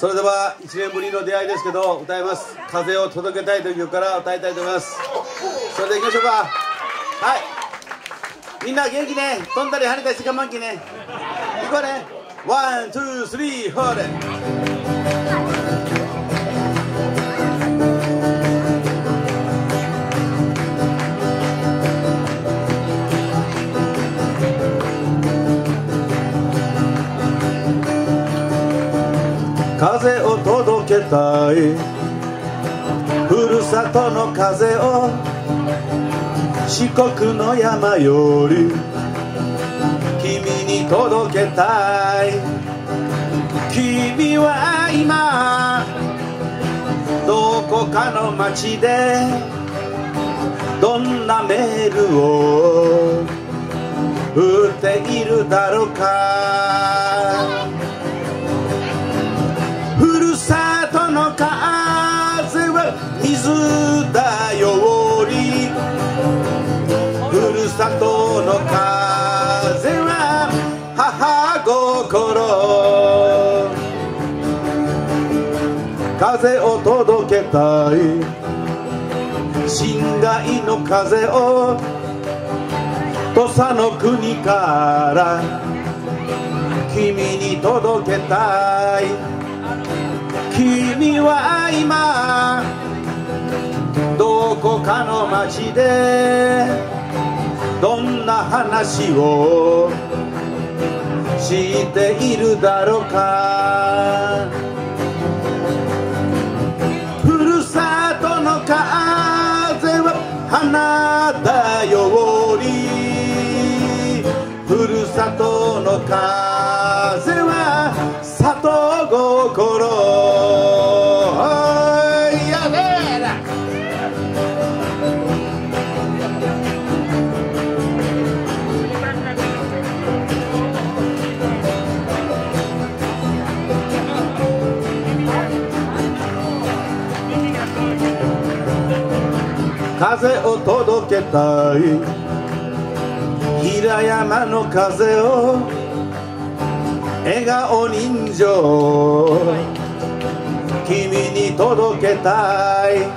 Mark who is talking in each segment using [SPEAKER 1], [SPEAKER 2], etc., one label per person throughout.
[SPEAKER 1] それでは1年ぶりの出会いですけど歌います「風を届けたい」という曲から歌いたいと思います。それでいきましょうか。はい。みんな元気ね。飛んだり跳ねたりして我慢きね。行こうね。 one two three four で。風を届けたい。ふるさとの風を四国の山より君に届けたい。君は今どこかの街でどんなメールを打っているだろうか。水だよりふるさとの風は母心。風を届けたい。侵害の風を土佐の国から君に届けたい。君は今こかの街でどんな話をしているだろうか。ふるさとの風は花だよりふるさとの風は里心。風を届けたい。平山の風を笑顔人情君に届けたい。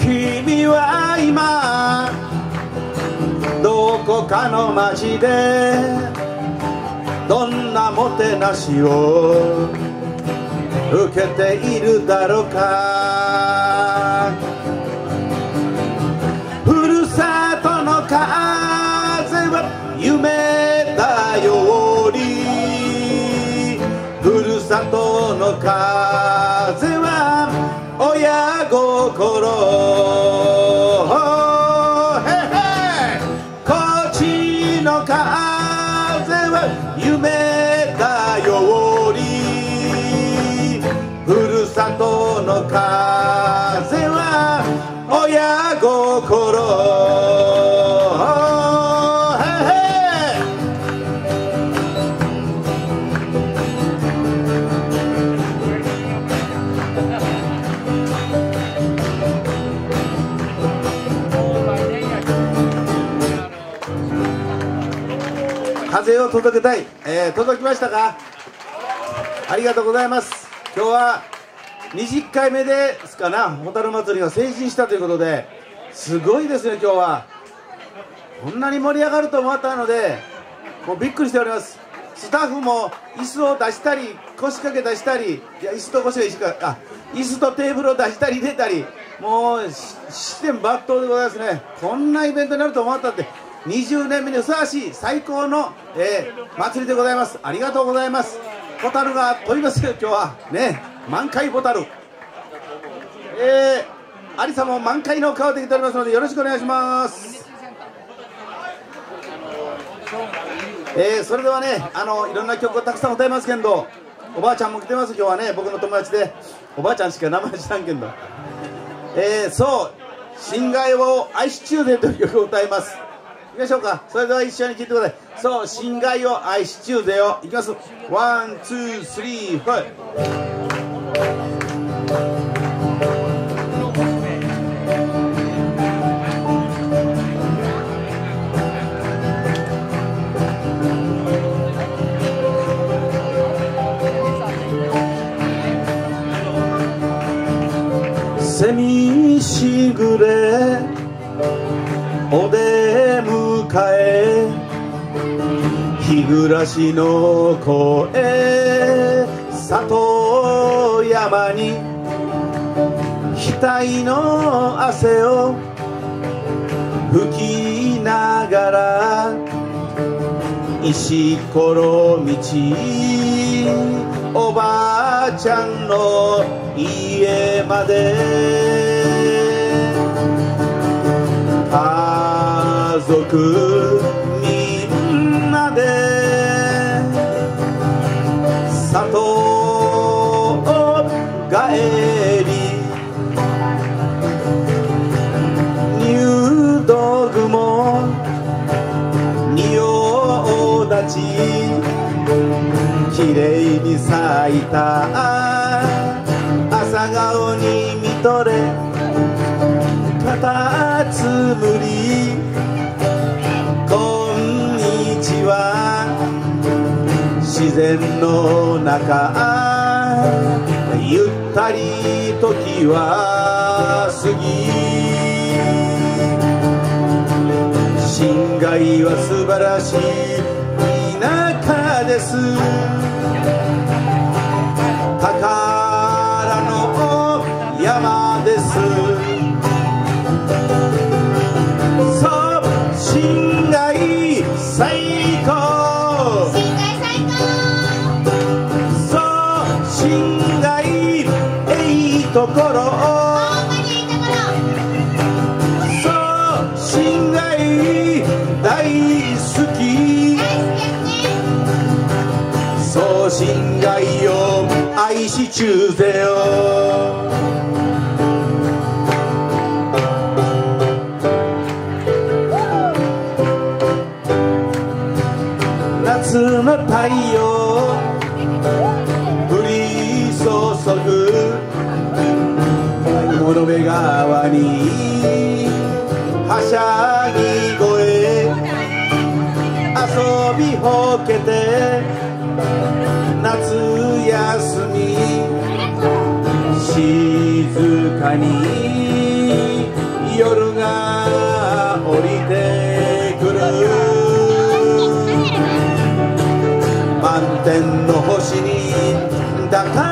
[SPEAKER 1] 君は今どこかの街でどんなもてなしを受けているだろうか。届けたい、えー届きましたか？ありがとうございます。今日は20回目ですかな。蛍祭りが成人したということですごいですね今日は。こんなに盛り上がると思ったのでもうびっくりしております。スタッフも椅子を出したり腰掛け出したりいや椅子と腰が一緒かあ椅子とテーブルを出したり入れたりもう視点抜刀でございますね。こんなイベントになると思ったって20年目にふさわしい最高の、えー祭りでございます。ありがとうございます。ホタルが飛びます。よ今日はね満開ホタルえー、有沙も満開の顔で来ておりますのでよろしくお願いします。えー、それではねあのいろんな曲をたくさん歌いますけどおばあちゃんも来てます。今日はね僕の友達でおばあちゃんしか名前知らんけど。えー、そう「侵害を愛し中で」という曲を歌います。きましょうか。それでは一緒に聴いてください。そう侵害を愛し中でよいきます。ワンツースリーファイ蝉しぐれおでえ日暮らしの声里山に額の汗を拭きながら石ころ道おばあちゃんの家まで。家族みんなで。里帰り。入道雲仁王立ち。綺麗に咲いた朝顔に見とれ。カタツムリ。は自然の中ゆったり時は過ぎ。侵害は素晴らしい田舎です。高ところ
[SPEAKER 2] ほんがいいところ
[SPEAKER 1] そう信頼大好き。
[SPEAKER 2] 大好きやね
[SPEAKER 1] そう信頼を愛し中ぜよけて夏休み静かに夜が降りてくる。満天の星に抱かれ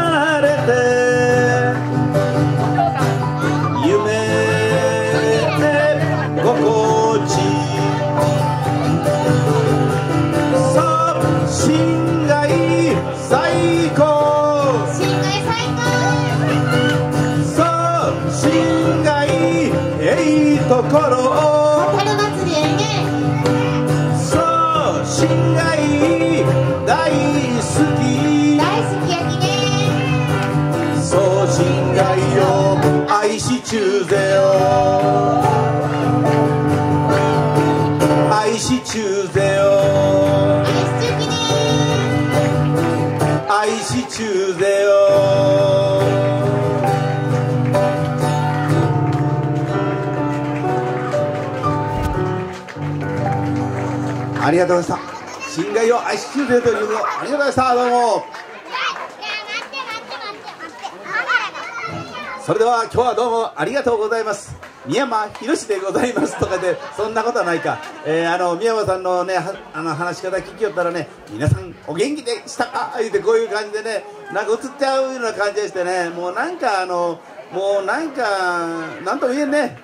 [SPEAKER 1] 中ぜよ。愛し中ぜよ。
[SPEAKER 2] 愛しちゅうきね
[SPEAKER 1] 愛し中ぜよ。ありがとうございました。侵害を愛し中ぜよということありがとうございました。どうも
[SPEAKER 2] いや待って待って待って待って
[SPEAKER 1] それでは今日はどうもありがとうございます。宮山博でございますとかでそんなことはないか、えーあの宮山さんのねあの話し方聞きよったらね皆さんお元気でしたか？言ってこういう感じでねなんか映っちゃうような感じでしてねもうなんかあのもうなんかなんとも言えんね。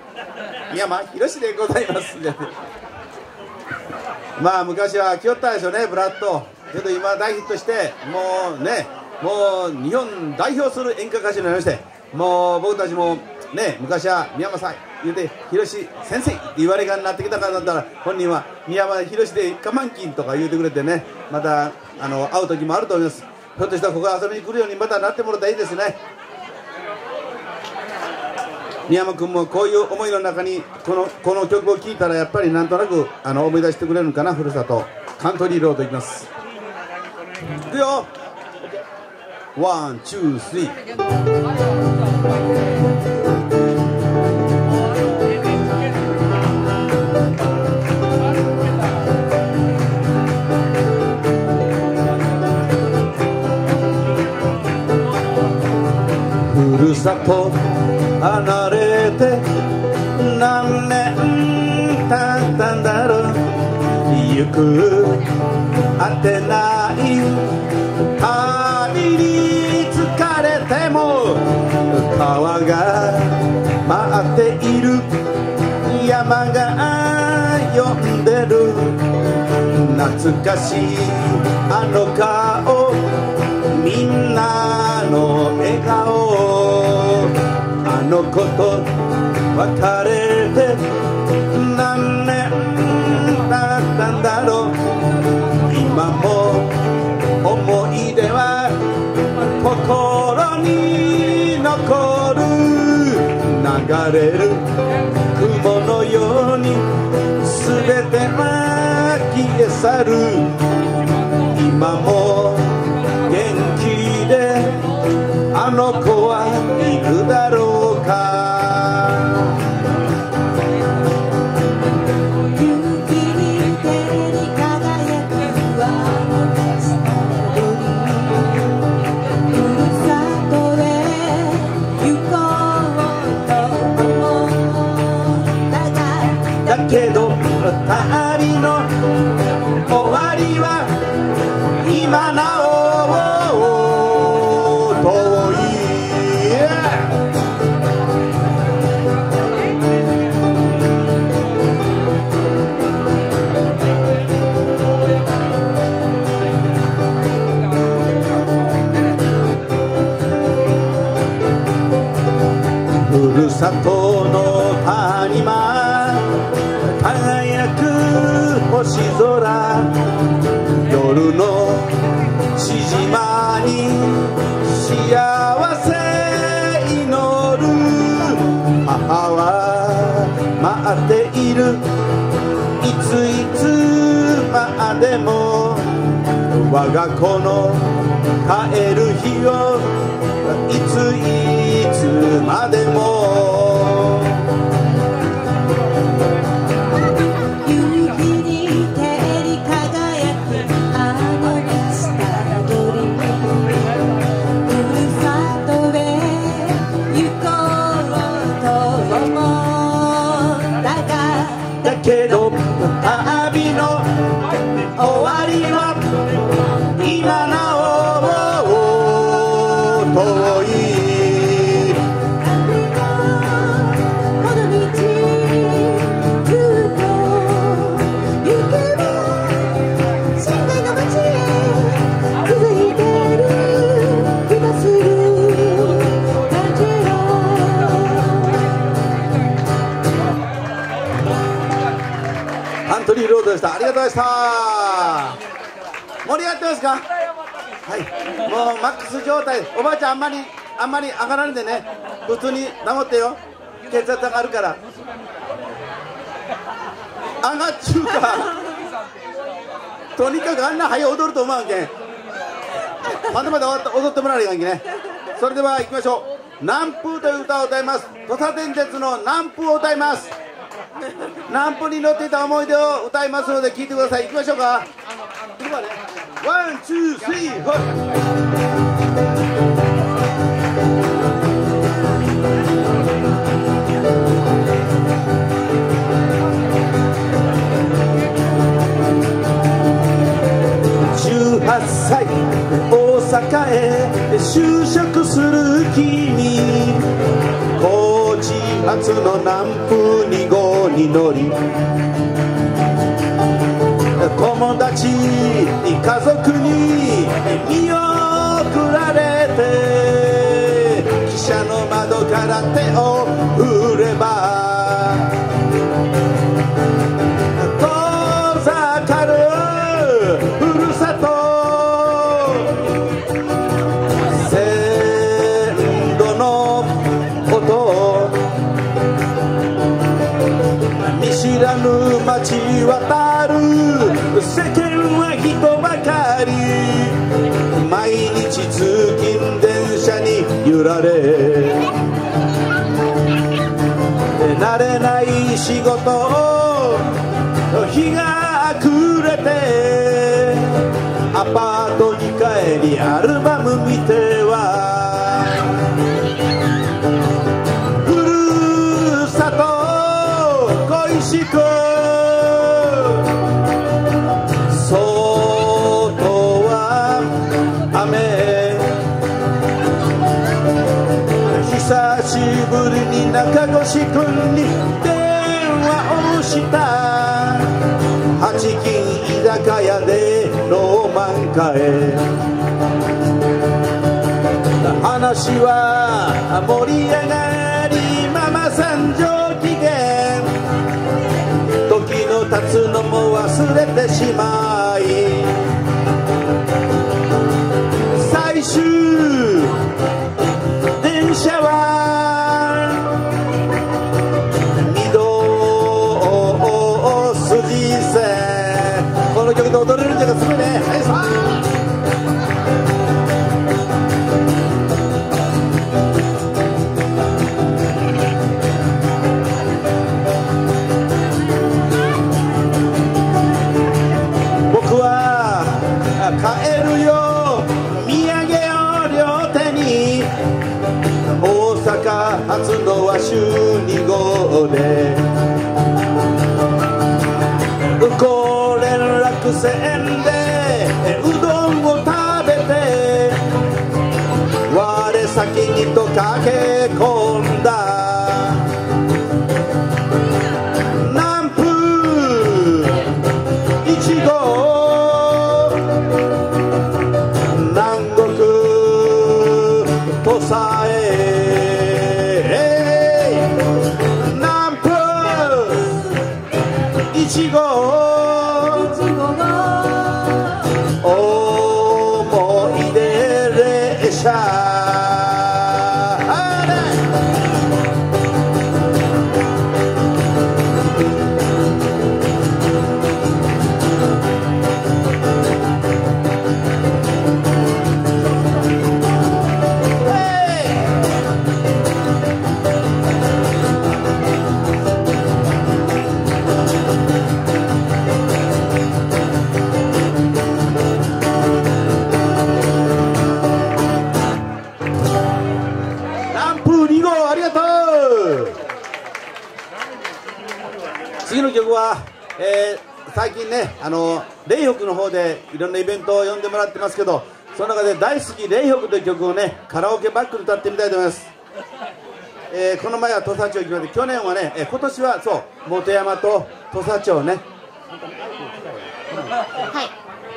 [SPEAKER 1] 宮山博でございます。まあ昔は来よったでしょうねブラッド。けど今大ヒットしてもうねもう日本代表する演歌歌手になりましてもう僕たちもね昔は宮山さん言うて広志先生って言われがになってきたからだったら本人は宮山広志で我慢金とか言うてくれてねまたあの会う時もあると思います。ひょっとしたらここ遊びに来るようにまたなってもらったらいいですね。宮山君もこういう思いの中にこのこの曲を聴いたらやっぱりなんとなくあの思い出してくれるのかなふるさと。カントリーロードいきます。いくよ。ワン、ツー、スリー。ふるさと離れて何年経ったんだろう。行く果てない川が待っている。山が呼んでる。懐かしいあの顔。みんなの笑顔。あの子と別れれる雲のように全ては消え去る。今も元気であの子はいるだろう
[SPEAKER 3] こ
[SPEAKER 1] の帰る日をトニー・ロードでしたありがとうございました。盛り上がってますか？はい。もうマックス状態おばあちゃんあんまりあんまり上がらないでね。普通に保ってよ。血圧上がるから。上がっちゅうか。とにかくあんな早踊ると思わんけん。まだまだ踊ってもらわないかんけね。それでは行きましょう。南風という歌を歌います。土佐電鉄の南風を歌います。南風に乗っていた思い出を歌いますので聞いてください。行きましょうか。 one two three four。18歳。大阪へ就職する君。高知発の南風2号に乗り友達家族に見送られて汽車の窓から手を慣れ慣れない仕事の日が暮れてアパートに帰りアルバム見てはふるさと恋しく中越くんに電話をした。八金居酒屋でローマンカへ話は盛り上がりママさん上機嫌。時の経つのも忘れてしまいってますけどその中で大好き霊北という曲をねカラオケバックで歌ってみたいと思います、えーこの前は土佐町行きまして去年はね、えー今年はそう本山と土佐町ね。
[SPEAKER 4] はい。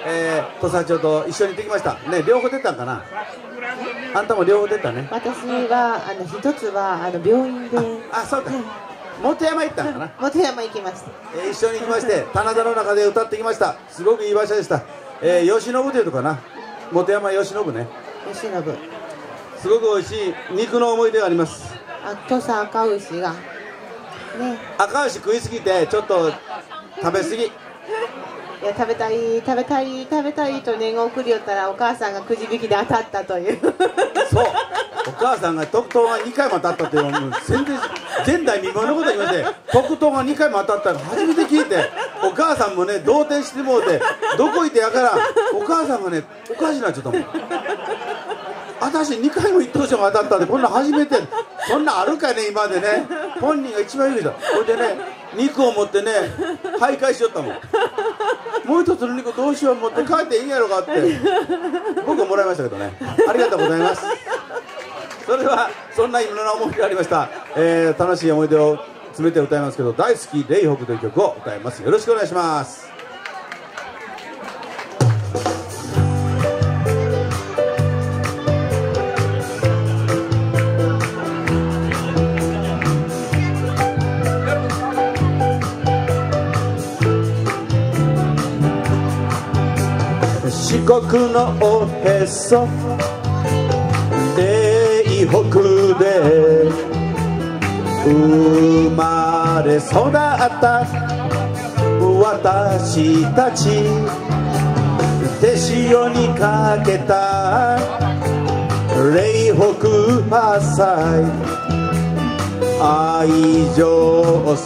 [SPEAKER 1] えー土佐町と一緒に行ってきました。ね両方出たんかな？あんたも両方出たね。
[SPEAKER 4] 私はあの一つはあの病院で。
[SPEAKER 1] あそうか。本山行ったんかな？
[SPEAKER 4] 本山行きました。
[SPEAKER 1] えー一緒に行きまして棚田の中で歌ってきました。すごくいい場所でした、えー、吉信というとかな。本山吉信ね。
[SPEAKER 4] 吉信
[SPEAKER 1] すごく美味しい肉の思い出があります。
[SPEAKER 4] あ土佐赤牛が。ね。
[SPEAKER 1] 赤牛食いすぎてちょっと食べ過ぎ。
[SPEAKER 4] いや食べたい食べたい食べたいと念を送りよったらお母さんがくじ引きで当たったという。
[SPEAKER 1] そう。お母さんが特等が2回も当たったっていうのは全然前代未聞のこと言いまして特等が2回も当たったの初めて聞いてお母さんもね動転してもうてどこ行ってやからお母さんがねおかしになっちゃったもん。私2回も一等賞が当たったってこんな初めてそんなあるかね今でね。本人が一番言う人ほいでね肉を持ってね徘徊しよったもん。もう一つの肉どうしよう持って帰っていいんやろかって僕はもらいましたけどね。ありがとうございます。それはそんないろんな思いがありました、えー楽しい思い出を詰めて歌いますけど大好き「レイホク」という曲を歌います。よろしくお願いします。四国のおへそ霊北で生まれ育った私たち手塩にかけた霊北破災愛情を注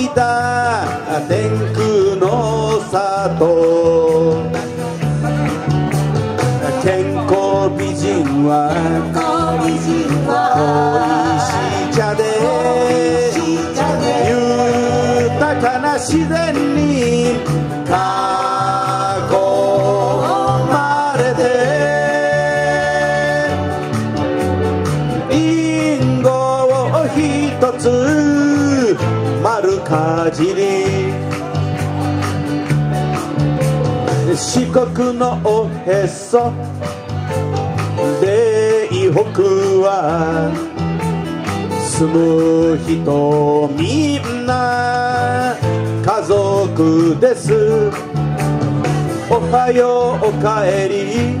[SPEAKER 1] いだ天空の里。健康美人は美味しいで豊かな自然に囲まれてリンゴ一つ丸かじり四国のおへそ霊北は住む人みんな家族です。おはようおかえり。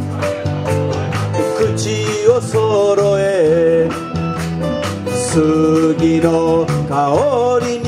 [SPEAKER 1] 口を揃え。杉の香りに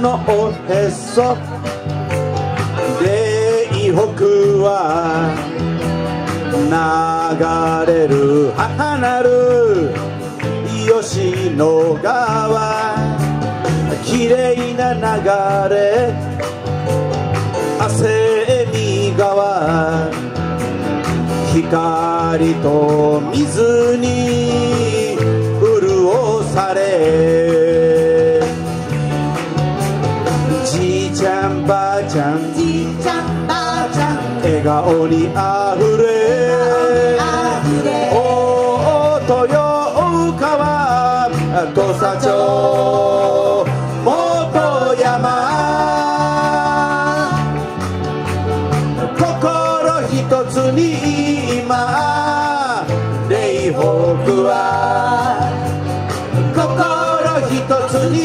[SPEAKER 1] のおへそ。霊北は流れる母なる。吉野川綺麗な流れ。汗見川光と水に潤され。顔にあふれ。
[SPEAKER 3] あふれ
[SPEAKER 1] 大豊川土佐町。元山。心一つに今。霊北は。心一つに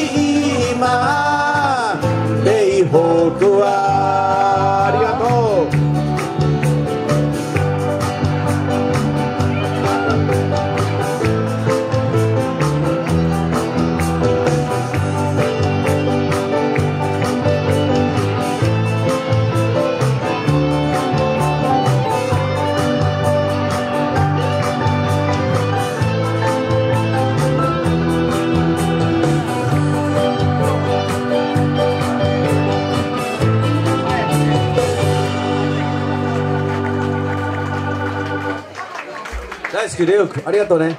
[SPEAKER 1] 今。霊北は。ありがとう。好きレオ君ありがとうね。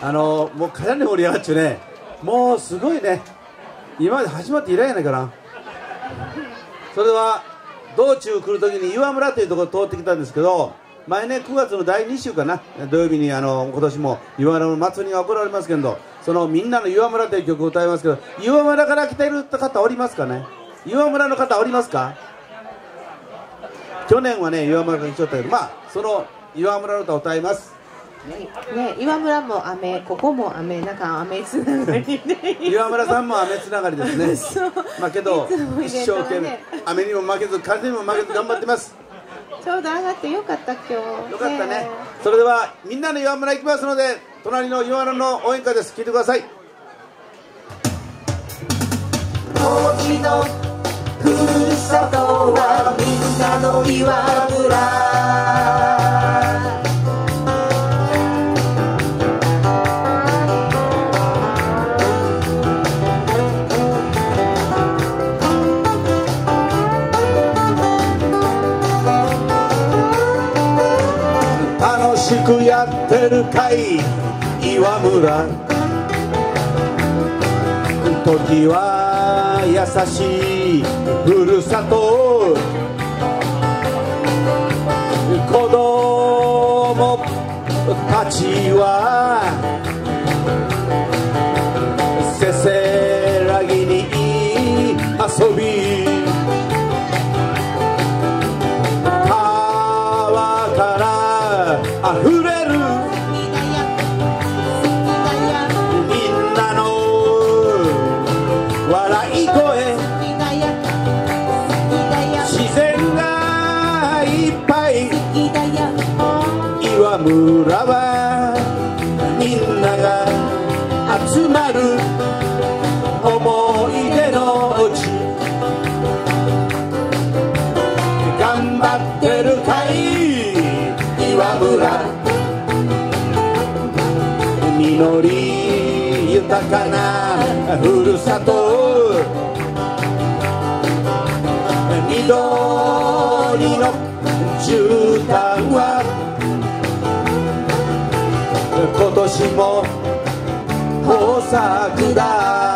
[SPEAKER 1] あのもうかなり盛り上がっちゅうね。もうすごいね。今まで始まって以来やないかな。それは道中来る時に岩村というところ通ってきたんですけど前ね9月の第2週かな。土曜日にあの今年も岩村の祭りが行われますけどそのみんなの岩村という曲を歌いますけど岩村から来てる方おりますかね？岩村の方おりますか？去年はね岩村から来ちゃったけどまあその岩村の歌を歌います。
[SPEAKER 4] ね、岩村も雨、ここも雨、なんか雨つながりで。
[SPEAKER 1] 岩村さんも雨つながりですね。
[SPEAKER 4] そう。
[SPEAKER 1] まあけど
[SPEAKER 4] いつもイ
[SPEAKER 1] 一生懸命
[SPEAKER 4] ね
[SPEAKER 1] 雨にも負けず風にも負けず頑張ってます。
[SPEAKER 4] ちょうど上がってよかった、今日。
[SPEAKER 1] よかったね。それではみんなの岩村行きますので隣の岩村の応援歌です。聞いてください。
[SPEAKER 3] のふるさとはみんなの岩村
[SPEAKER 1] やってるかい岩村時は優しいふるさと。子供たちはふるさと緑の絨毯は今年も豊作だ。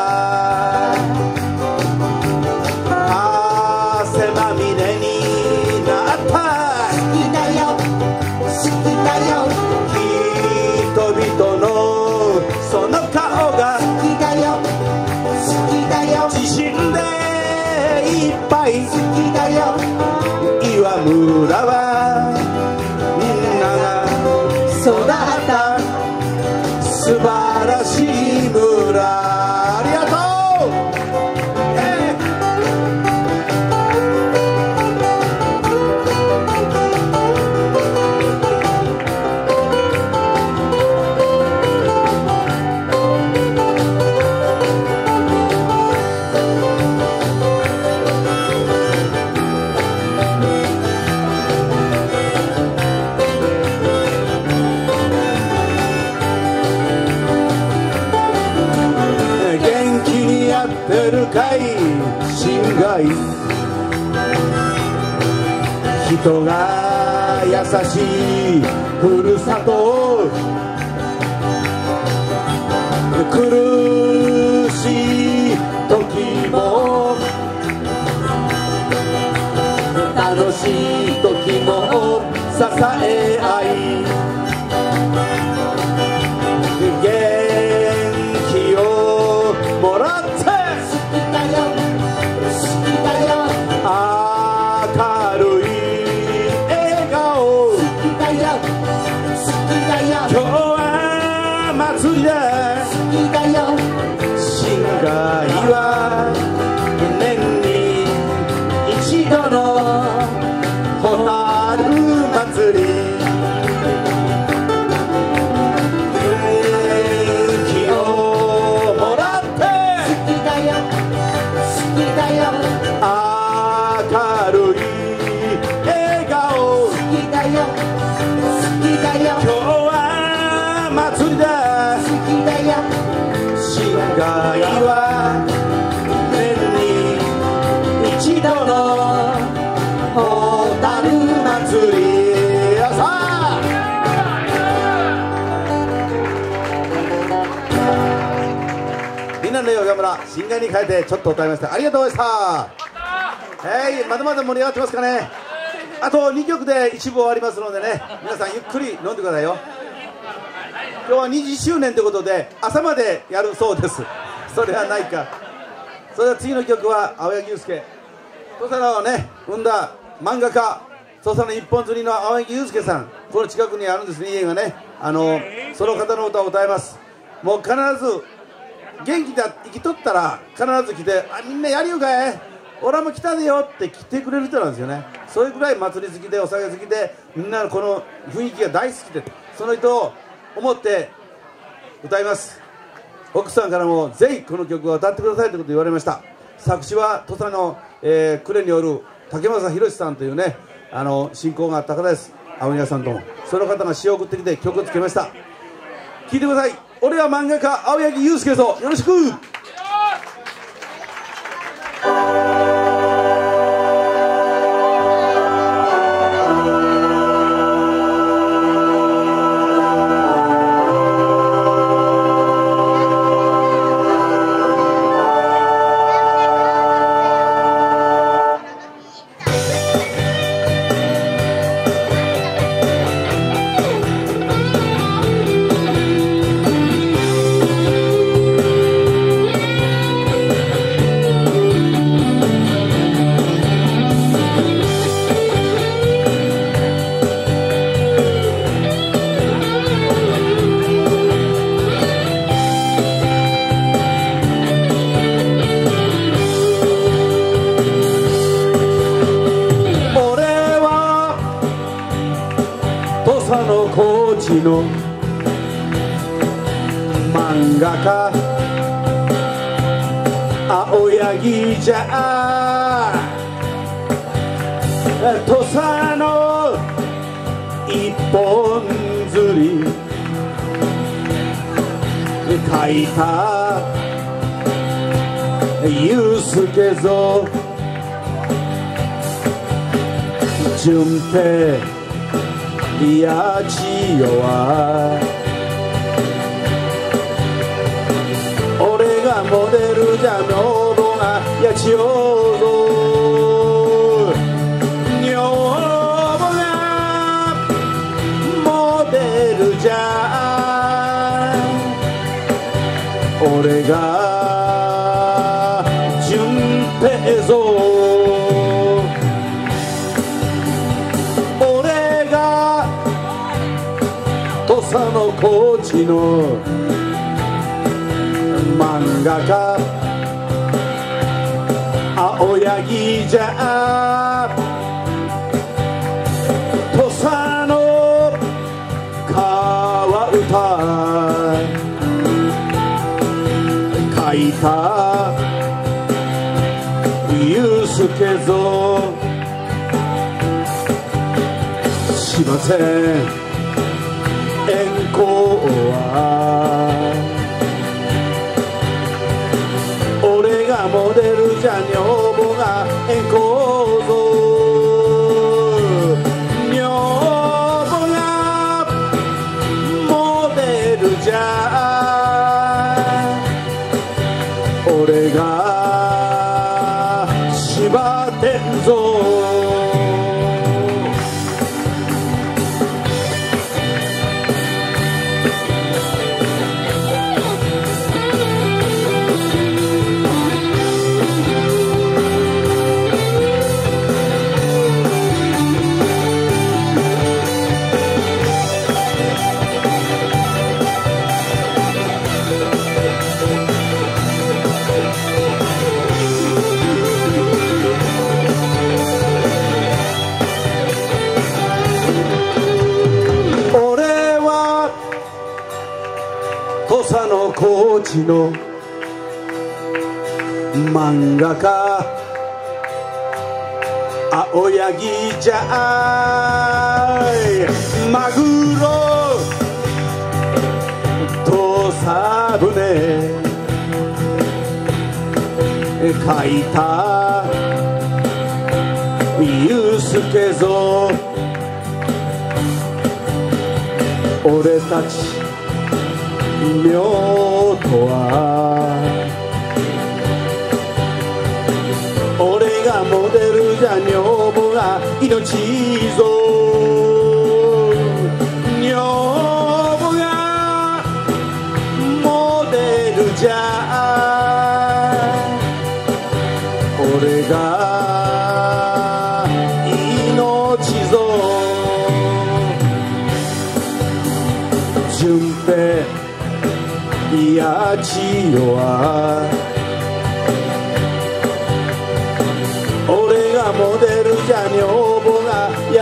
[SPEAKER 1] 人が優しいふるさと苦しい時も楽しい時も支え合いに変えてちょっと歌いましたありがとうございました。はいまだまだ盛り上がってますかね。あと2曲で一部終わりますのでね。皆さんゆっくり飲んでくださいよ。今日は20周年ということで朝までやるそうです。それはないか。それでは次の曲は青柳祐介。土佐のね生んだ漫画家。土佐の一本釣りの青柳祐介さん。この近くにあるんですね家がね。あのその方の歌を歌います。もう必ず元気で生きとったら必ず来て「あみんなやるよかい。俺も来たでよ」って来てくれる人なんですよね。それぐらい祭り好きでお酒好きでみんなのこの雰囲気が大好きでその人を思って歌います。奥さんからもぜひこの曲を歌ってくださいということ言われました。作詞は土佐の、えー、呉による竹正宏さんというねあの親交があった方です。青宮さんとも。その方が詩を送ってきて曲をつけました。聞いてください。俺は漫画家青柳祐介ぞよろしく「俺が純平ぞ俺が土佐の高知の漫画家。青柳じゃ。し青柳じゃいマグロ。土佐船。書いた。ゆうすけぞ俺たち。妙とは。モデルじゃ女房が命ぞ。女房がモデルじゃ俺が命ぞ。純平いやちよは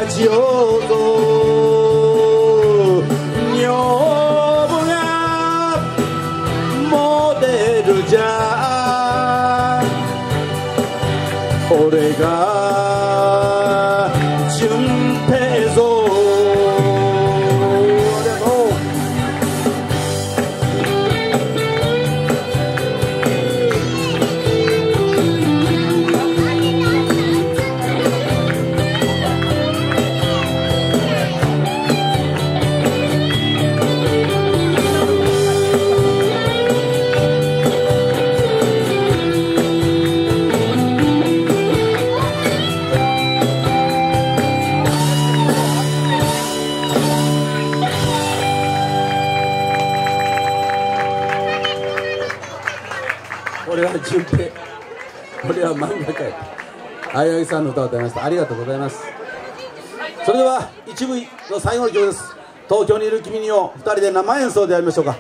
[SPEAKER 1] が青柳さんの歌を歌いました。ありがとうございます。それでは一部の最後の曲です。東京にいる君にを2人で生演奏でやりましょうか。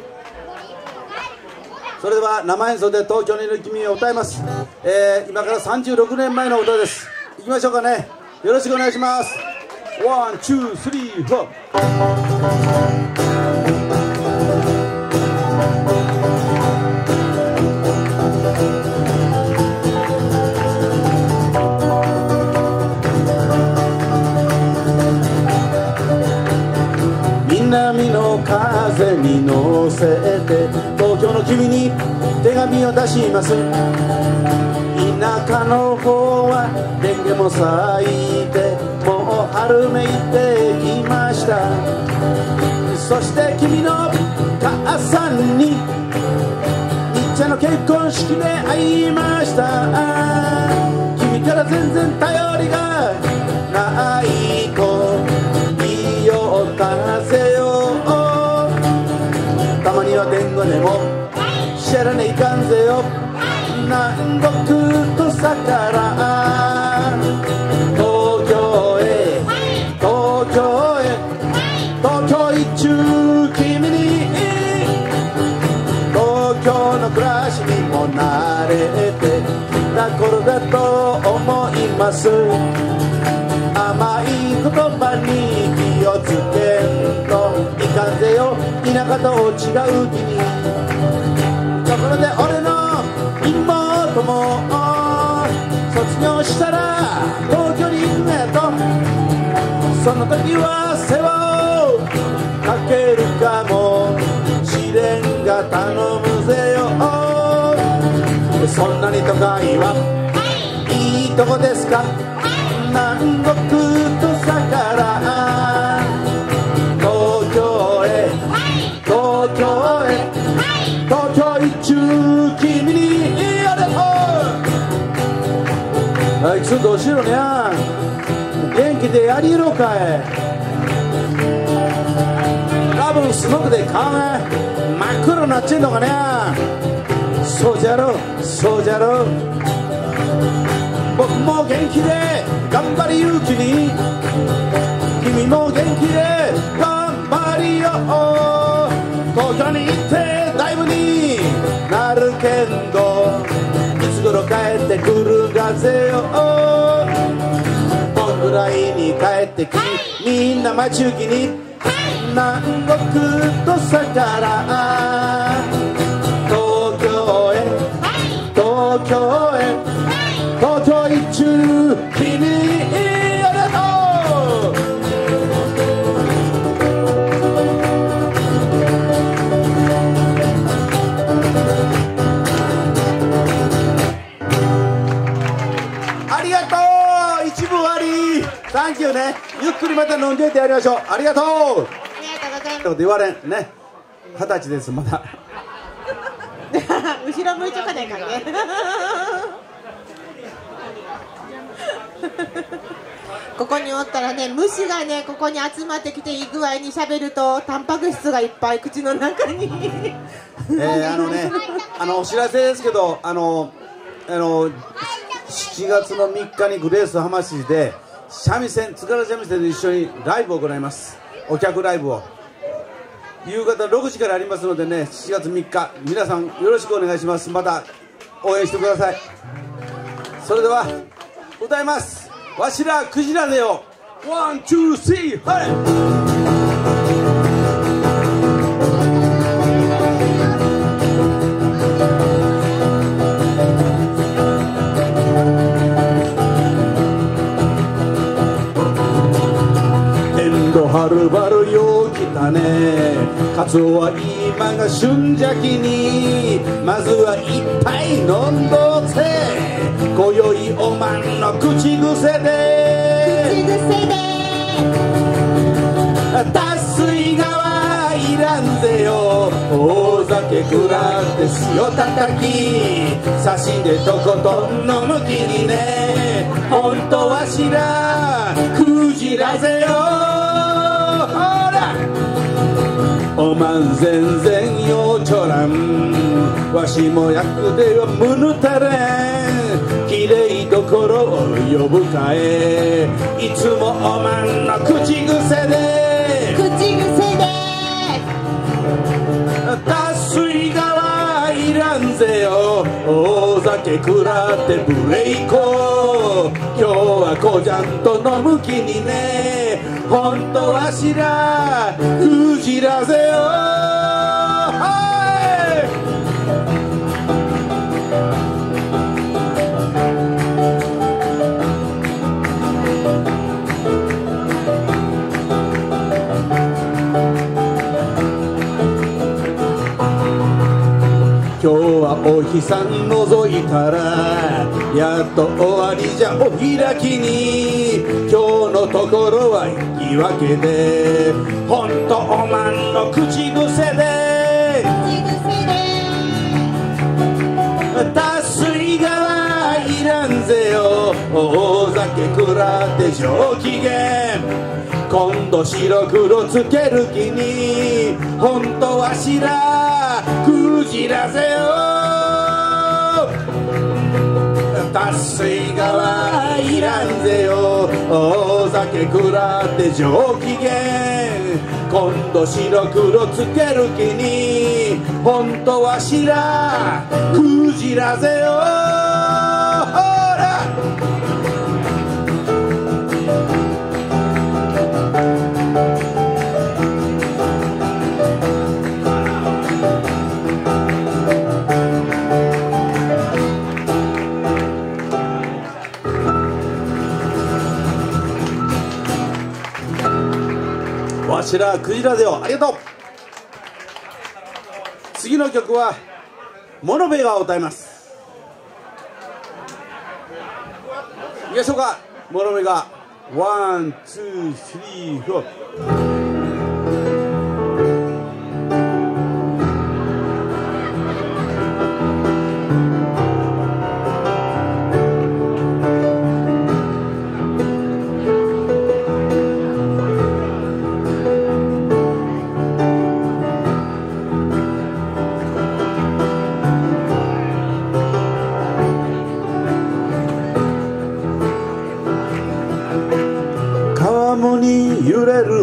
[SPEAKER 1] それでは生演奏で東京にいる君を歌います、えー今から36年前の歌です。いきましょうかね。よろしくお願いします。 one two three four。風に乗せて東京の君に手紙を出します。田舎の方はレンゲも咲いてもう春めいてきました。そして君の母さんに日茶の結婚式で会いました。君から全然頼りがまには伝言でも知らねえかんぜよ。南国とさから東京へ。東京へ。東京一中君に。東京の暮らしにも慣れて。きた頃だと思います。甘い言葉に気をつけといかんぜよ田舎と違う気にところで俺の妹も卒業したら東京に行くんやとその時は世話をかけるかもしれんが頼むぜよ。そんなに都会はい。いとこですか？南国あいつどうしろにゃ元気でやりろかい。多分スモークで顔が真っ黒になっちゃうのかね。そうじゃろそうじゃろ僕も元気で頑張り勇気に。君も元気で頑張りよ東京に行ってライブになるけんど。ろ帰ってくるがぜよ。どんぐらいに帰ってきみんな待ち受けに南国とさから東京へ東京へくりまた飲んでいってやりましょう。ありがとう。
[SPEAKER 4] ありがとうござい
[SPEAKER 1] ってこと言われん。ね二十歳ですまだ。
[SPEAKER 4] ま す後ろ向いちょかないからね。ここにおったらね虫がねここに集まってきていい具合にしゃべるとタンパク質がいっぱい口の中に。
[SPEAKER 1] えー、あのね、あのお知らせですけど、あの、あの、7月の3日にグレース浜市で三味線、津軽三味線で一緒にライブを行います。お客ライブを。夕方6時からありますのでね、7月3日、皆さんよろしくお願いします。また応援してください。それでは、歌います。わしらクジラでよ。 one, two, three, はい。はるばるよう来たね。カツオは今が旬じゃきに。まずは一杯飲んどせ今宵おまんの口癖で。
[SPEAKER 4] 口癖で。
[SPEAKER 1] 脱水はいらんぜよ。大酒食らって塩叩き差しでとことん飲む気にね。本当は知らん。クジラぜよおまん全然ようちょらん。わしも役ではむぬたれん。きれいどころを呼ぶかえ。いつもおまんの口癖で。
[SPEAKER 4] 口癖で。
[SPEAKER 1] 脱水がはいらんぜよ。大酒食らってブレイコ今日はこじゃんと飲む気にね本当は知らくじらせよ今日はお日さん覗いたらやっと終わりじゃお開きに。今日のところは言い訳で本当おまんの口癖で脱水がはいらんぜよ大酒食らって上機嫌。今度白黒つける気に本当は知らくじらせよ達水がはいらんぜよ。大酒食らって上機嫌。今度白黒つける気に。本当は知らくじらぜよ。ほらわしらクジラでよありがとう。次の曲はモノベが歌います。いきましょうか。モノベが one two three four。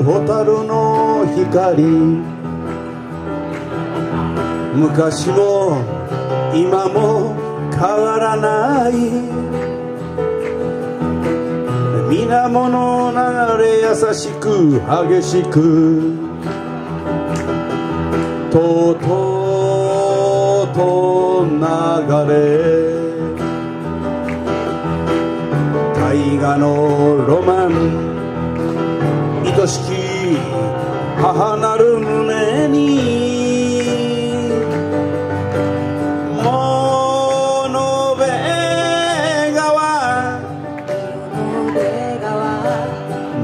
[SPEAKER 1] 蛍の光。昔も今も変わらない。水面の流れ優しく激しく。とうとうと流れ。大河のロマン。母なる胸に物部川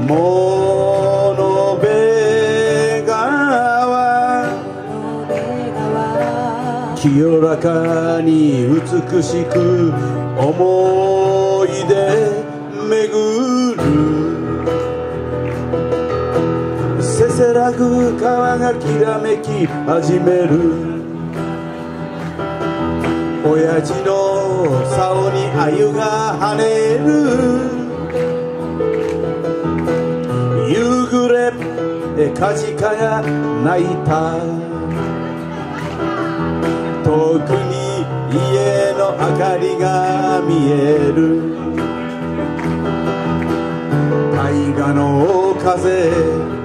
[SPEAKER 1] 物部川清らかに美しく思せせらぐ川がきらめき始める親父の竿に鮎が跳ねる。夕暮れカジカが泣いた。遠くに家の明かりが見える。大河の風。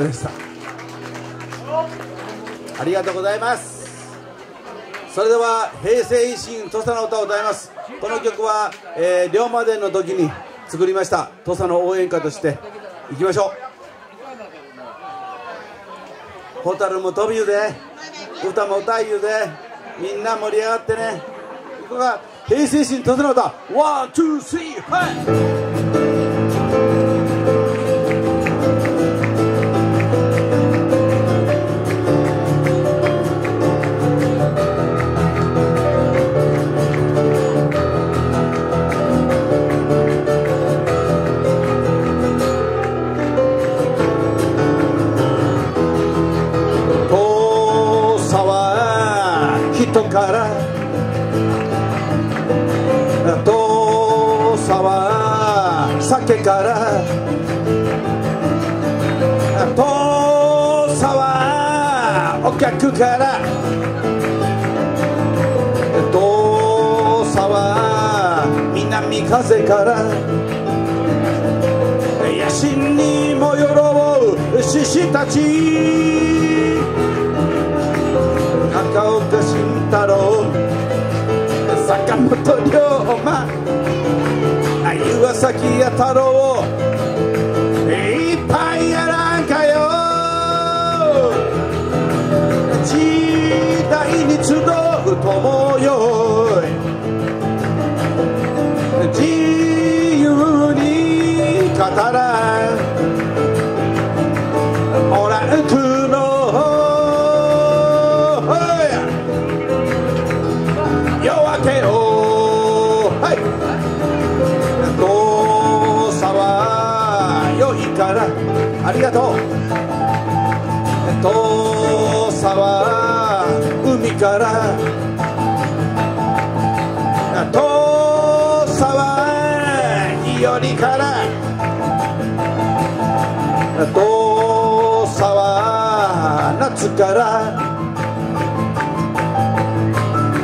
[SPEAKER 1] 物弁家でした。ありがとうございます。それでは平成維新土佐の歌を歌います。この曲は、えー龍馬伝の時に作りました。土佐の応援歌としていきましょう。蛍も飛びゆで歌も歌いゆでみんな盛り上がってね。ここが平成維新土佐の歌。 one two three はいから。遠さはお客から。遠さは南風から。野心にもよろう獅子たち。中岡慎太郎。坂本龍馬。岩崎弥太郎いっぱいやらんかよ。時代に集う友よ。自由に語らから。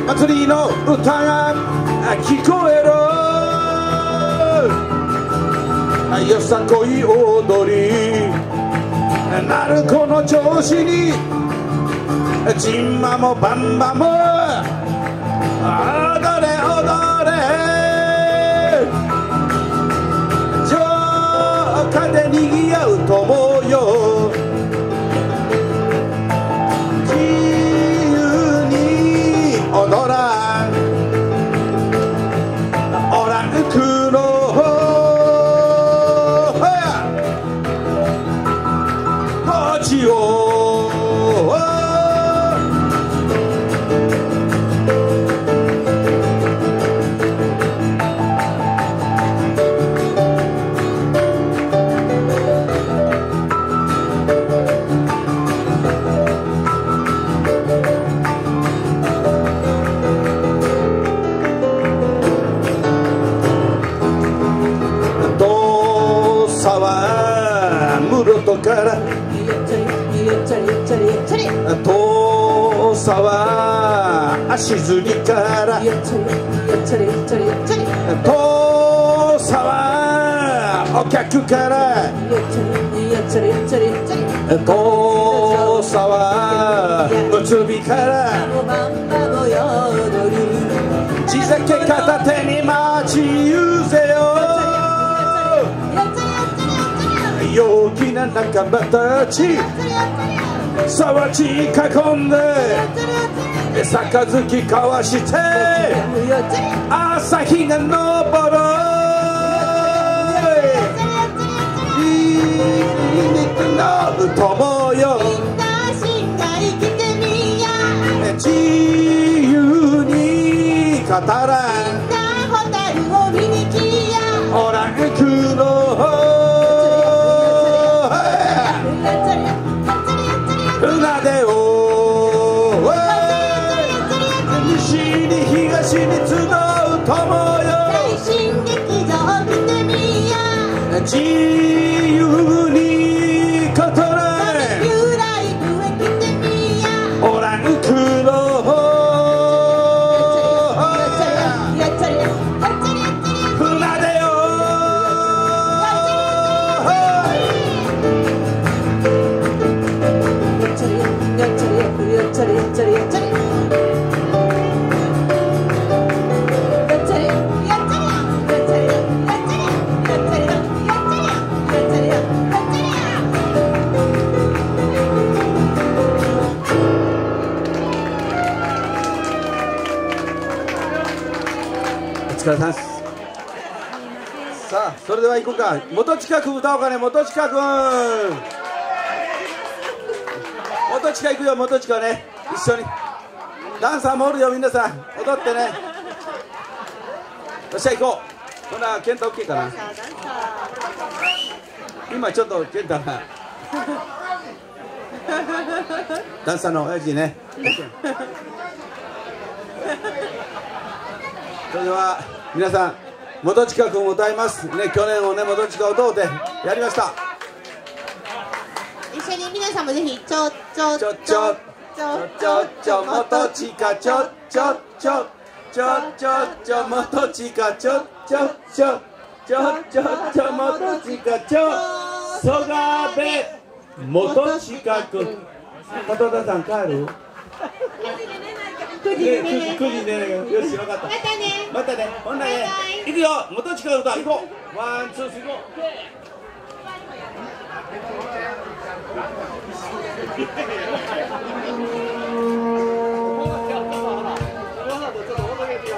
[SPEAKER 1] 祭りの歌が聞こえろよさこい踊り。なるこの調子に。ジンマもバンバも。踊れ踊れ。城下でにぎわうと思うよ。朝は足摺りから。
[SPEAKER 3] 父
[SPEAKER 1] さはお客から。
[SPEAKER 3] 父
[SPEAKER 1] さは宇つびから。地酒片手に待ちゆうぜよ。陽気な仲間たち。沢地囲んで杯交わして朝日が昇る。いいの友よ。自由に語らん疲れ様です。さあそれでは行こうか。元近く歌おうかね元近く。元近行くよ元近ね。一緒に。ダンサーもおるよ皆さん。踊ってね。よっしゃ行こう。ほな健太 OK かな。今ちょっと健太が。ダンサーの親父ね。それでは。皆さん元近くんを歌います。ね去年をね元近を歌うてやりました。
[SPEAKER 4] 一緒に皆さんもぜひちょちょ
[SPEAKER 1] ちょちょちょちょちょ元近ちょちょちょちょちょちょ元近ちょちょちょちょちょちょ元近ちょ曽我部元近くん元田さん帰る
[SPEAKER 4] 時に
[SPEAKER 1] 9時ねよしよかった
[SPEAKER 4] またね。
[SPEAKER 1] またね。ほんならね行くよ。元近い歌行こうワンツース行こうほらほらほらほらちょっと音楽やってよ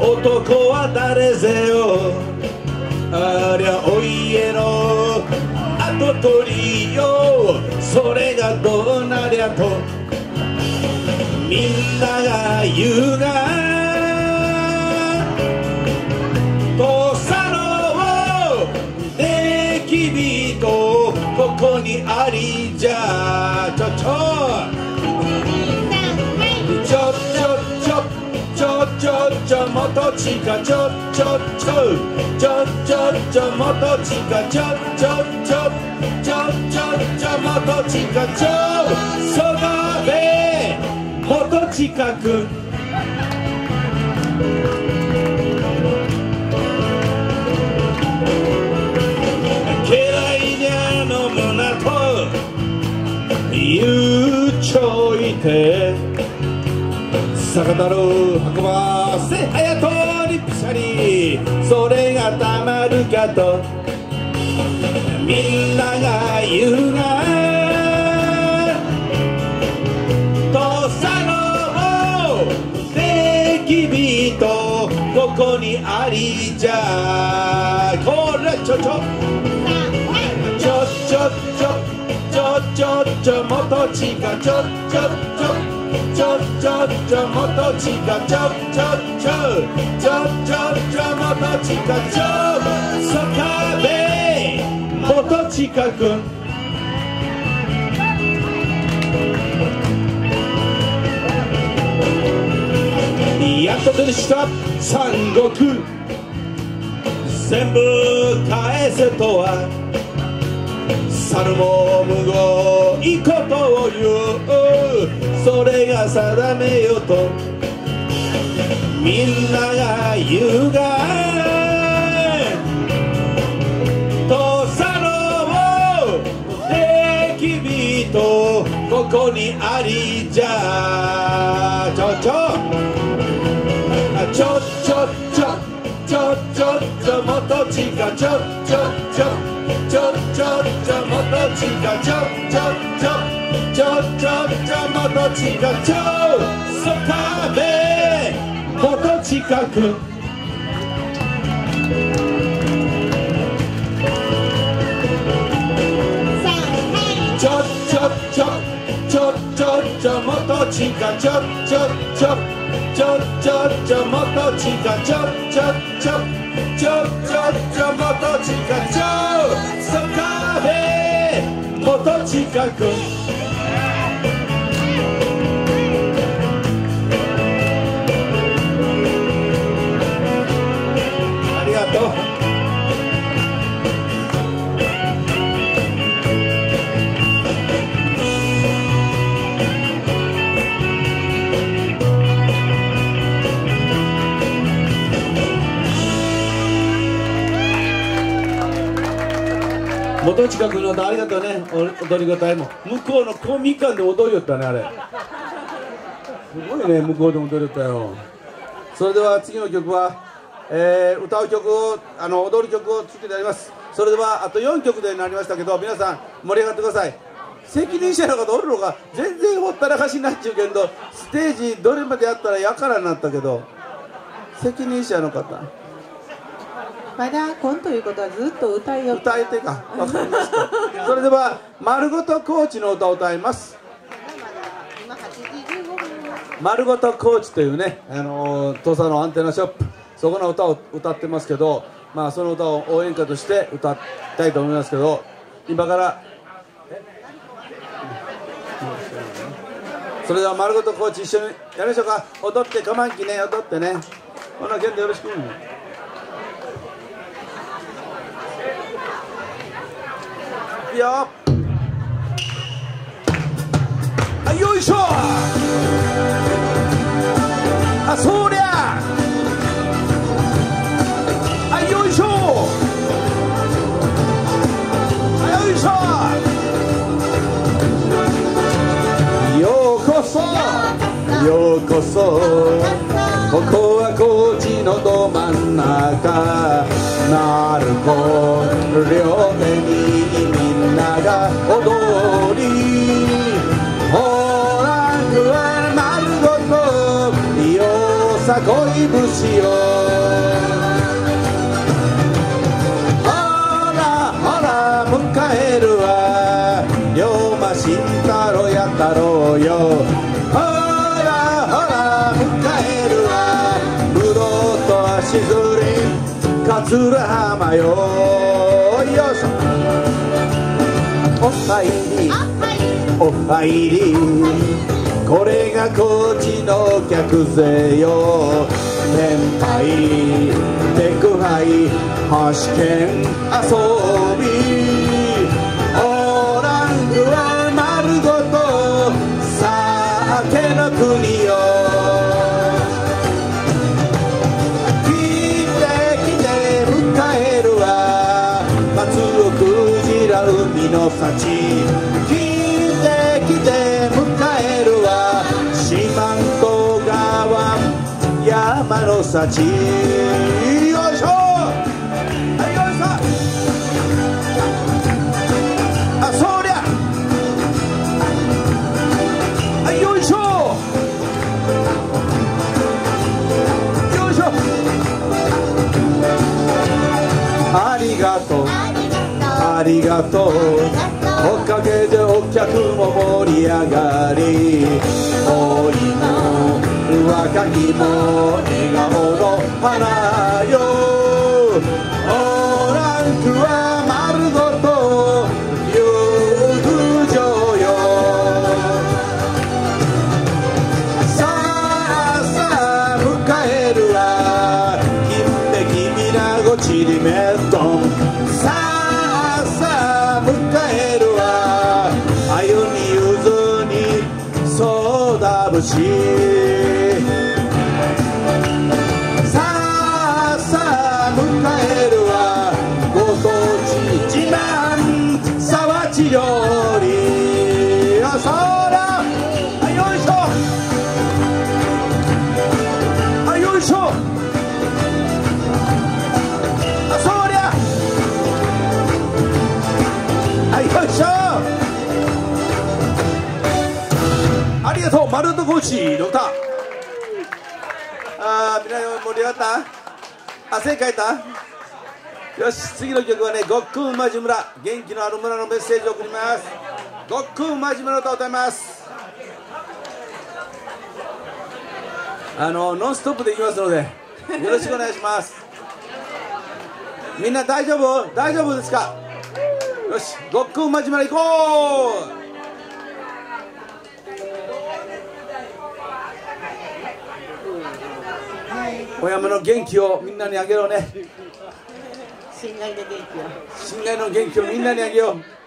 [SPEAKER 1] 男は誰ぜよ。ありゃお家の跡取りよ。それがどうなりゃと。みんなが言うが。土佐の出来人ここにありじゃ。ちょちょ。もっと近ちょっちょちょっちょちょちょもっと近ちょっちょっちょちょっちょっちょもっと近ちょそばでもっと近く嫌いじゃのもなと言うちょいて酒だろ運ばせ早とりぴしゃり。それがたまるかと。みんなが言うが。土佐の出来人ここにありじゃ。これちょちょ。ちょちょちょ。ちょちちょちょもとちかちょちょちょ。ちょちょちょもとちかちょちょちょちょちょちょもとちかちょそかべもとちかくんやっと出てきた三国全部返せとは猿もむごいことを言うそれが定めよと。みんなが言うが。とさの敵人ここにありじゃ。ちょちょ。あちょちょちょ。ちょちょちょ。もとちかちょちょちょ。ちょちょちょ。もとちかちょちょちょ。ちょちょちょもとちかちょそかべもとちかくちょちょちょちょちょちょもとちかちょちょちょちょちょちょもとちかちょちょちょちょちょちょもとちかちょそかべもとちかくとう元近くの歌ありがとうね。お踊りごたえも。向こうの公民館で踊りよったねあれ。すごいね向こうでも踊りよったよ。それでは次の曲は、えー歌う曲をあの踊る曲を作ってあります。それではあと4曲でなりましたけど皆さん盛り上がってください。責任者の方おるのが全然ほったらかしになっちゃうけどステージどれまでやったらやからになったけど責任者の方。
[SPEAKER 4] まだコンということはずっと歌いよ
[SPEAKER 1] 歌えてか。わかりました。それでは「丸ごとコーチ」の歌を歌います。
[SPEAKER 4] 今8時15分。
[SPEAKER 1] 丸ごとコーチというね、あのー土佐のアンテナショップそこの歌を歌ってますけど、まあ、その歌を応援歌として歌いたいと思いますけど今からそれでは丸ごとコーチ一緒にやりましょうか。踊って我慢きね踊ってね。ほな健太よろしく。いいよあよいしょ。あそりゃ。そようこそ。ここは高知のど真ん中。鳴子両手にみんなが踊り。ほらくは丸ごとよさこい節よほらほら迎えるわ。龍馬慎太郎やったろうよ。り桂浜よ。よいしょお入り。お入り。これが高知の客勢よ。年配テクハイ橋剣遊び。オラングは丸ごと。酒の国よ。たち聞いて来て迎えるわ四万十川山の幸。ありがとう。おかげでお客も盛り上がり。恋も若きも笑顔の花よ。しいの歌ああみんな盛り上がった？汗かいた？よし次の曲はねごっくん馬路村。元気のある村のメッセージを送ります。ごっくんまじ村の歌歌います。あのノンストップでいきますのでよろしくお願いします。みんな大丈夫？大丈夫ですか？よしごっくん馬路村行こう！小山の元気をみんなにあげようね心外の元気をみんなにあげよう。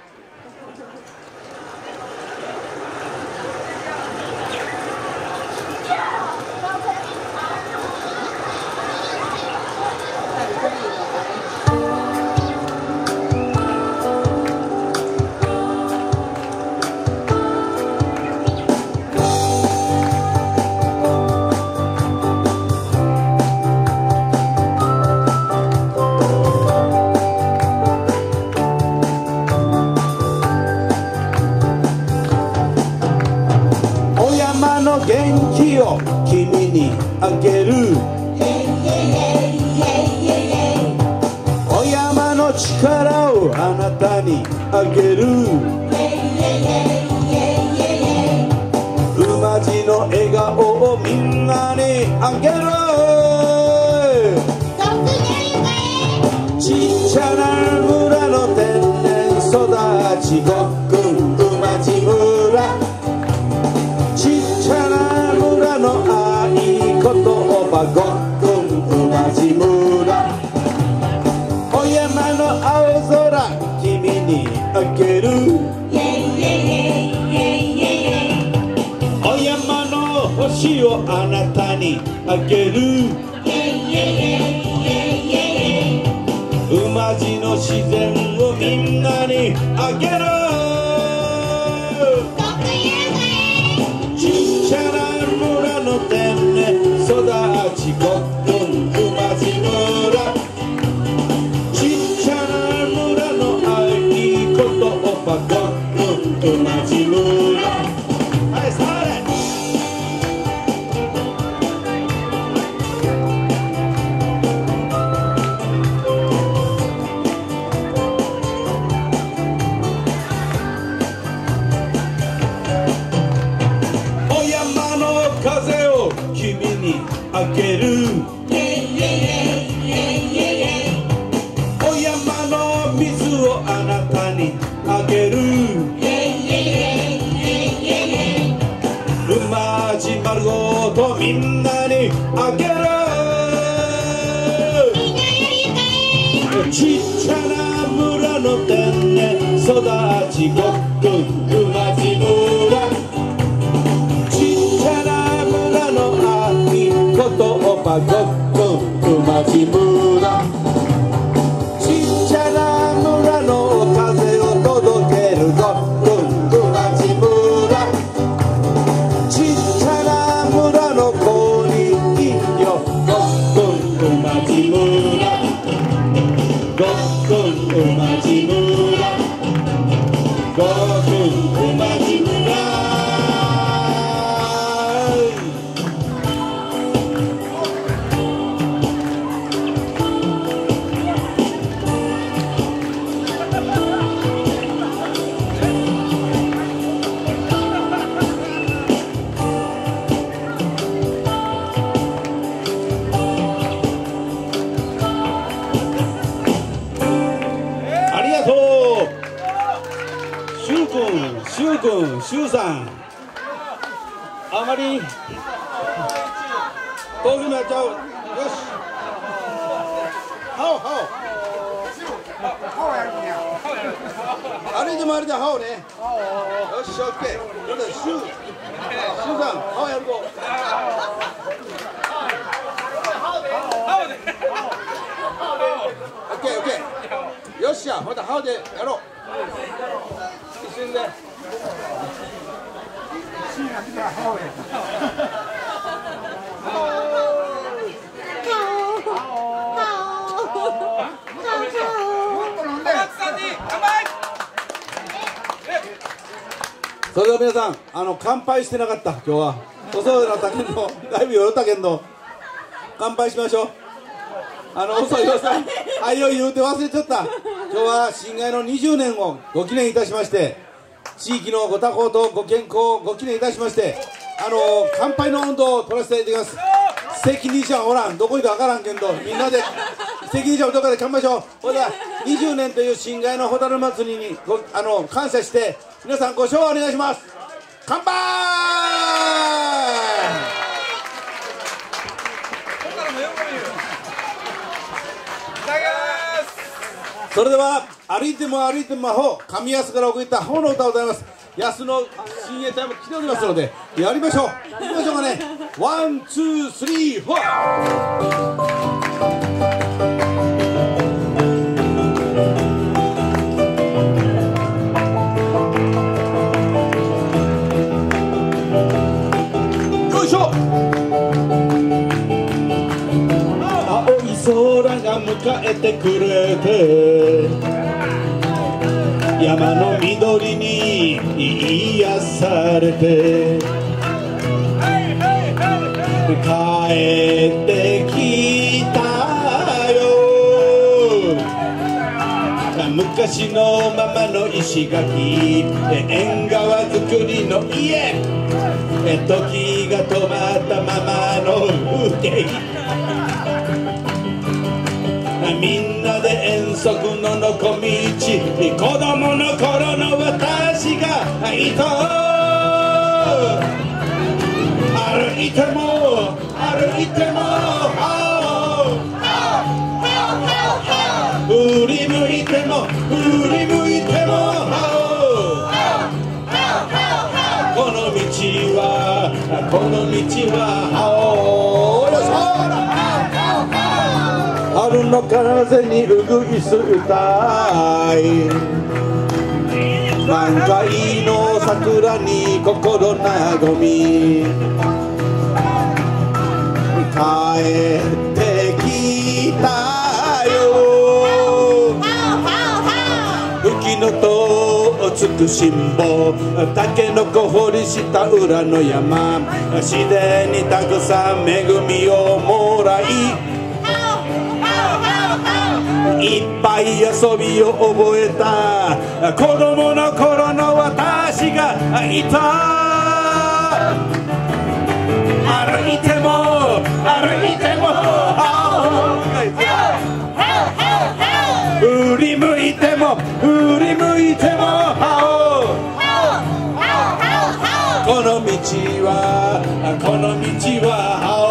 [SPEAKER 1] 今日は。遅いなったけどだいぶ酔ったけど乾杯しましょう。あの遅い遅いはいよ言うて忘れちゃった。今日は新街の20年をご記念いたしまして地域のご多幸とご健康をご記念いたしましてあの乾杯の温度を取らせていただきます。責任者はおらん。どこにかわからんけどみんなで。責任者をどこかで乾杯しよう。ほら20年という新街の蛍祭りにごあの感謝して皆さんご賞をお願いします。乾杯それでは歩いても歩いても魔法神安から送った方の歌を歌います。安の新鋭隊も来ておりますのでやりましょう。行きましょうかね。ワンツースリーフォー。空が迎えてくれて山の緑に癒されて帰ってきたよ。昔のままの石垣縁側作りの家。時が止まったままの風景遠足ののこ道子供の頃の私がいと歩いても歩いても振り向いても振り向いてもこの道はこの道はの風にうぐいす歌い。満開の桜に心和み。帰ってきたよ。吹きのとつくしんぼたけのこ掘りした裏の山。自然にたくさん恵みをもらい。いっぱい遊びを覚えた。子供の頃の私がいた。歩いても歩いても振り向いても振り向いてもこの道はこの道は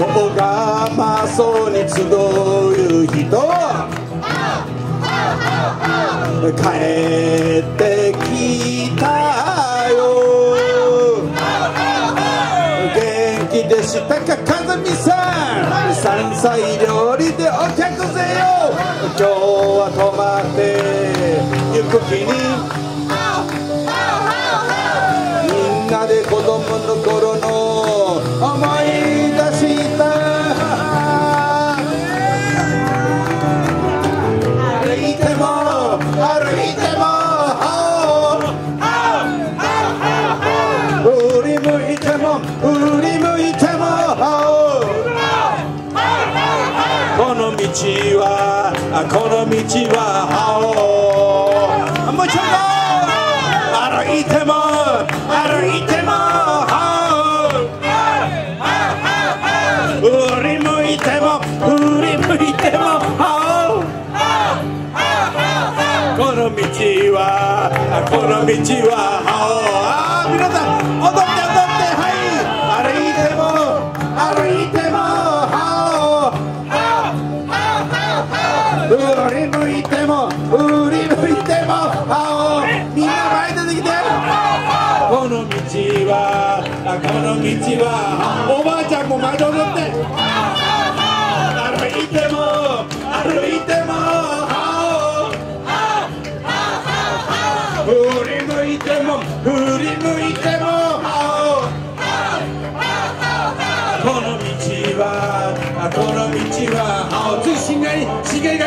[SPEAKER 1] おがまそうに集う人帰ってきたよ。元気でしたか風見さん。山菜料理でお客ぜよ。今日は泊まってゆく気に。みんなで子供の頃の道は青あー皆さん踊って踊ってはい。歩いても歩いても青振り向いても振り向いても青みんな前出てきてこの道はこの道はおばあちゃんも前で踊って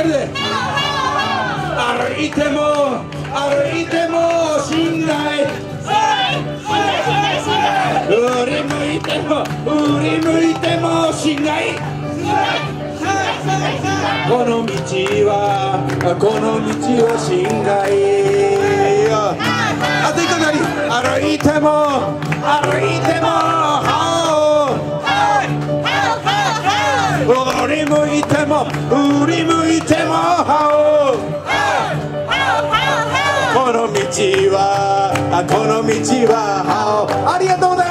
[SPEAKER 1] しんがりがあるで歩いても歩いてもしんがり振り向いても振り向いてもしんがりこの道はこの道は心外あと一個なり歩いても歩いても踊り向いても振り向いても青この道はこの道は青ありがとうございま
[SPEAKER 4] す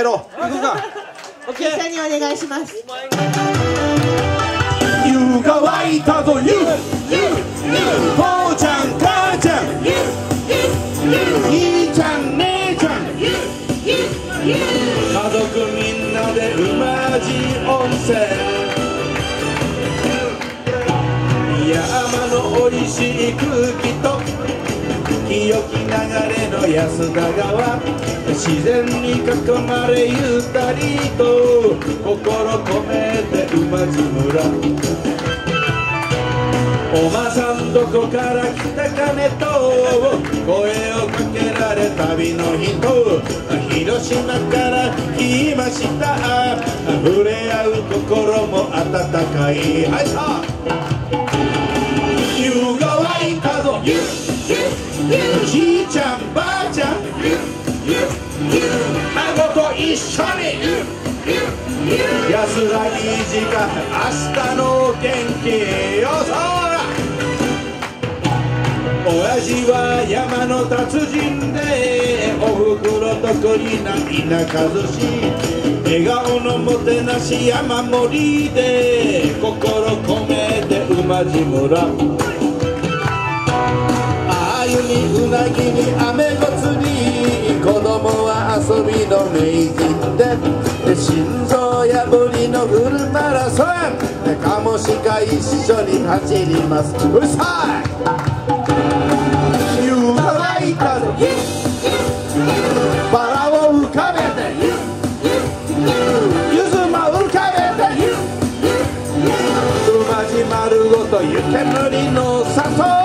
[SPEAKER 1] 温泉入ろう。行くか。オッケー
[SPEAKER 4] 一緒にお願いします。
[SPEAKER 1] いたぞ。湯。父ちゃん母ちゃん。兄ちゃん姉ちゃん。家族みんなで馬路温泉。山の美味しい空気と清き流れの安田川自然に囲まれゆったりと心込めて馬路村。おばさんどこから来たかねと声をかけられ旅の人。広島から来ました。触れ合う心も温かい。はいさあ。湯が沸いたぞ一緒に安らぎ時間明日の元気よ。そら親父は山の達人でおふくろとこりな田舎寿司笑顔のもてなし山盛りで心込めて馬路村。ああゆにうなぎにアメゴ釣り。遊びの名人でで心臓破りのフルマラソン。でカモシカ一緒に走ります。うるさい。湯が沸いたぞ。バラを浮かべて。ゆずま浮かべて。馬路丸ごと湯煙の誘う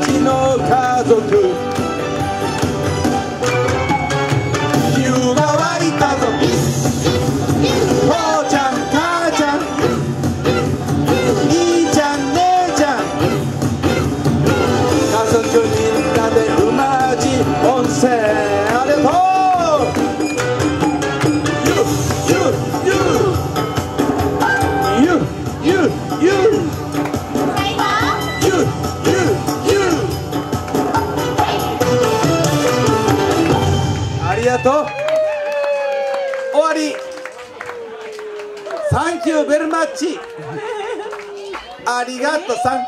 [SPEAKER 1] ちの家族。とう終わり。サンキューベルマッチありがとうさん。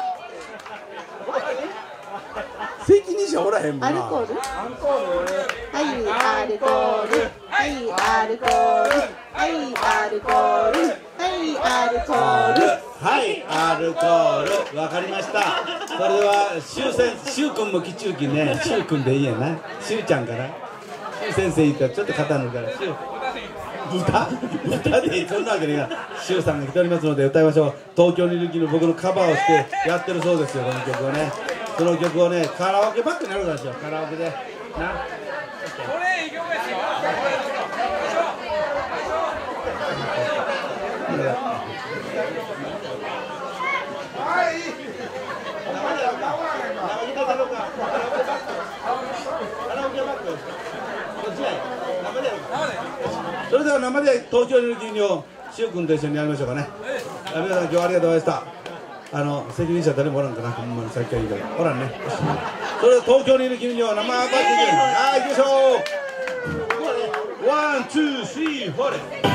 [SPEAKER 1] 責任者おらへんもんな。
[SPEAKER 4] アルコール？はいアルコール。はいアルコール。はいアルコール。はいアルコール。
[SPEAKER 1] はい、アルコール、わかりました。それでは、しゅうせん、しゅうくんもきちゅうきね、しゅうくんでいいやな。しゅうちゃんから。先生言ったら、ちょっと肩のから、しゅう。歌歌でそんなわけねえな。しゅうさんが来ておりますので、歌いましょう。東京にいる時の僕のカバーをして、やってるそうですよ、この曲をね。その曲をね、カラオケバックになるからですよ、カラオケで。な。それでは生で東京にいる君をしゅうくんと一緒にやりましょうかね。皆さん今日はありがとうございました。あの責任者誰もおらんかな、ほんまにさっきから言うけど、おらんね。それでは東京にいる君には生バッティング、はい、行きましょう。 one, two, three, four。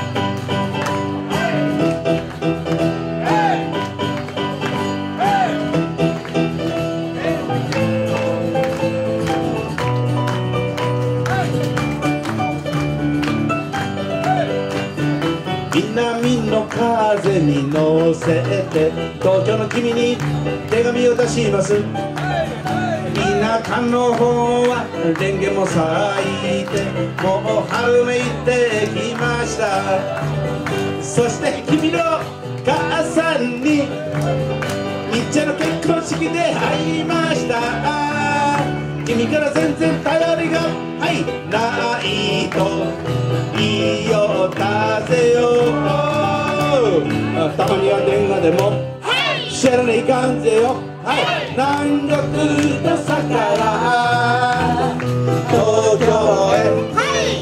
[SPEAKER 1] に乗せて東京の君に手紙を出します。田舎の方はレンゲも咲いてもう春めいてきました。そして君の母さんに日茶の結婚式で会いました。君から全然頼りがはいないと言いよったぜよ。たまには電話でも知らねえかんぜよ。はい。南国と逆ら東京へ。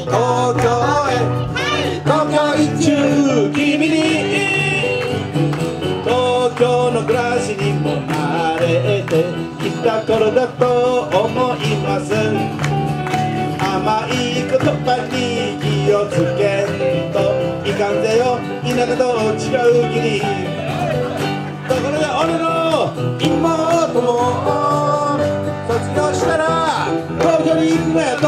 [SPEAKER 1] 東京へ。東京一中君に。東京の暮らしにも慣れてきた頃だと思います。甘い言葉に気をつけんといかんぜよ田舎と違うきにところで俺の妹も卒業したら東京に行くのやと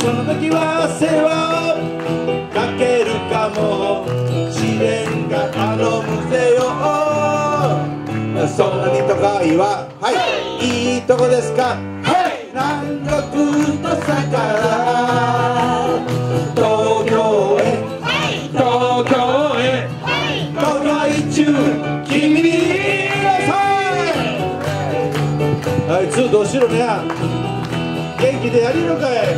[SPEAKER 1] その時は世話をかけるかもしれんが頼むぜよそんなに都会ははい。いいとこですか？はい。南国と逆らでやりのかい。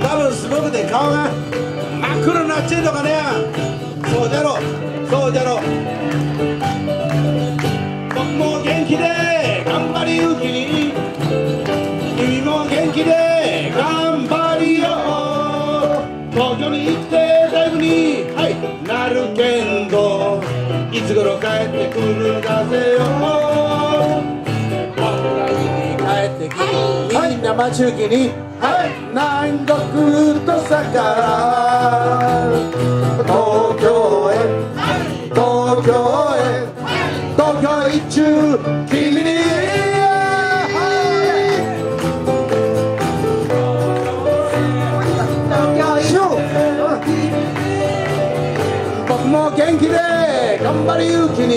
[SPEAKER 1] 多分すごくて顔が真っ黒になっちゃうのかね。そうじゃろ。そうじゃろ。僕も元気で頑張りゆき君も元気で頑張りよ東京に行ってライブに、はい、なるけんどいつ頃帰ってくるだぜよ。に帰ってきて、はい、生中継に、はい、南国と逆ら東京へ。東京へ。東京一中君に僕も元気で。頑張りゆきに。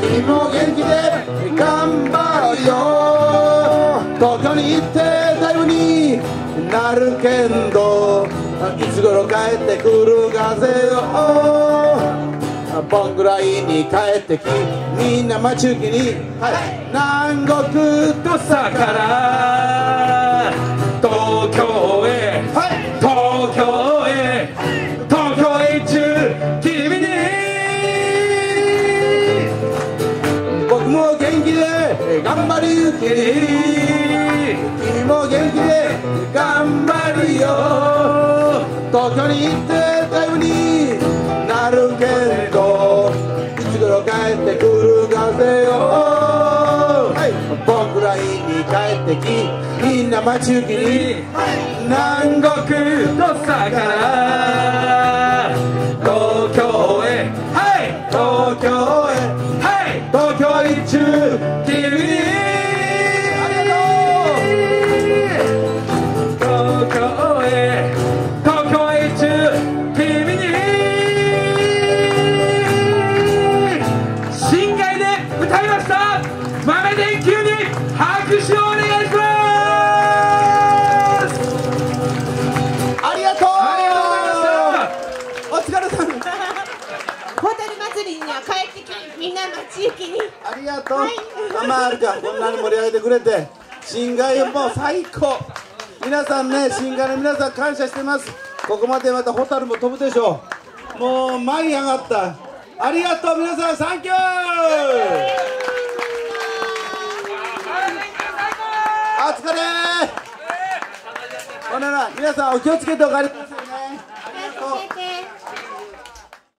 [SPEAKER 1] 君も元気で。頑張るよ。東京に行ってだいぶになるけんどいつ頃帰ってくるがぜよボンぐらいに帰ってきみんな待ち受けに、はい、南国
[SPEAKER 5] 土佐から東京へ、
[SPEAKER 1] はい。
[SPEAKER 5] 東京へ東京へ中君に。
[SPEAKER 1] 僕も元気で頑張りゆけ頑張るよ。東京に行ってだいぶになるけどいつ頃帰ってくるかぜよ、はい、僕らに帰ってきみんな待ち受けに
[SPEAKER 5] 南国土佐から東京へ。はい。
[SPEAKER 1] 東京へ。
[SPEAKER 5] はい。
[SPEAKER 1] 東京一中
[SPEAKER 5] 君
[SPEAKER 1] りがとう、あまああるか。こんなに盛り上げてくれて。新外もう最高。皆さんね新外の皆さん感謝してます。ここまでまたホタルも飛ぶでしょう。もう舞い上がった。ありがとう皆さん。サンキュー。お疲れ。ほんなら皆さんお気をつけてお帰り